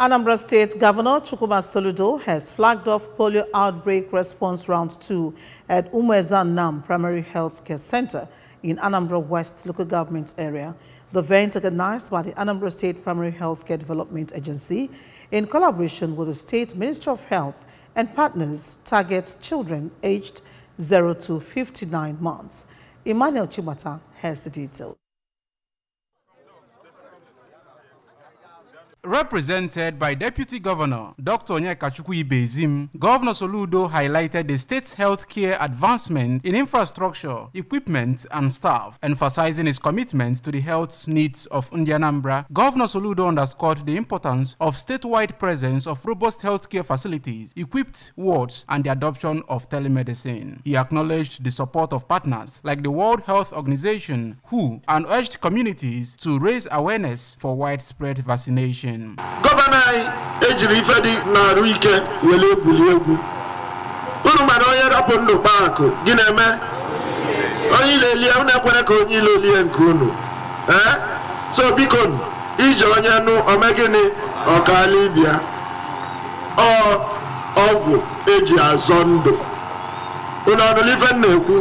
Anambra State Governor Chukwuma Soludo has flagged off polio outbreak response round 2 at Umueze Anam Primary Health Care Center in Anambra West local government area. The event organized by the Anambra State Primary Health Care Development Agency in collaboration with the State Ministry of Health and partners targets children aged 0 to 59 months. Emmanuel Chimata has the details. Represented by Deputy Governor Dr. Onyekachukwu Ibezim, Governor Soludo highlighted the state's healthcare advancement in infrastructure, equipment, and staff, emphasizing his commitment to the health needs of Indianambra. Governor Soludo underscored the importance of statewide presence of robust healthcare facilities, equipped wards, and the adoption of telemedicine. He acknowledged the support of partners like the World Health Organization, WHO, and urged communities to raise awareness for widespread vaccination. Gọvanọ anyị ejiri ife dị n'arụ ike were egwuli egwu. Unu mara onye rapụ ndụ kpaa akụ gị na-eme? Onye ile elie unu ekwere ka onye ile olie nke unu. Ee? So biko ije onye nụ ome gịnị? Ọkala ibia ọ ọgwụ eji azọ ndụ. Unu ọnụlụ ife na-ekwu?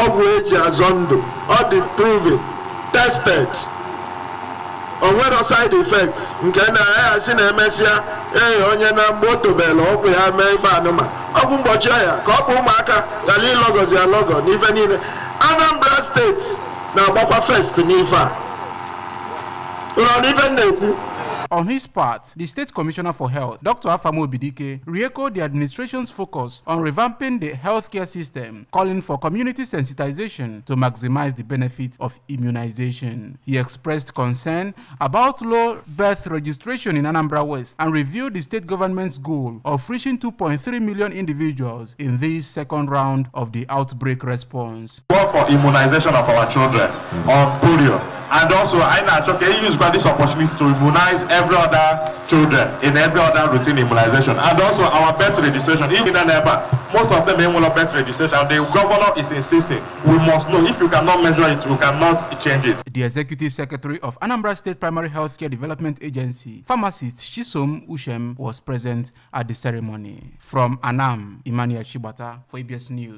Ọgwụ eji azọ ndụ. Ọ dị proven tested. O nwere side effects nke na-aghasị na-emesịa ee onye na mgbe o tobelu ọgwụ ya mee ife anụma. Ọgwụ mgbochi ọya ka ọ bụ ụmụaka ghara ịlọgọzi alọgọ n'ife niile. Anambra steeti na-agbakwa first n'ife a. Ụlọ n'ife na-ekwu. On his part, the State Commissioner for Health, Dr. Afam Obidike, re-echoed the administration's focus on revamping the healthcare system, calling for community sensitization to maximize the benefits of immunization. He expressed concern about low birth registration in Anambra West and reviewed the state government's goal of reaching 2.3 million individuals in this second round of the outbreak response. work for immunization of our children on polio and also ka e use this opportunity to immunize every other children in every other routine immunization and also our birth registration even in ebe a most of them enwere birth registration the governor is insisting we must know if you cannot measure it you cannot change it The Executive Secretary of Anambra State Primary Healthcare Development Agency, pharmacist Shisom Ushem, was present at the ceremony. From Anam, Emmanuel Shibata for ABS News.